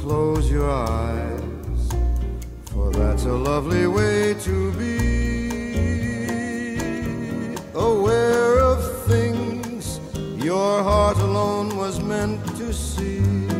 close your eyes, for that's a lovely way to be. Aware of things your heart alone was meant to see.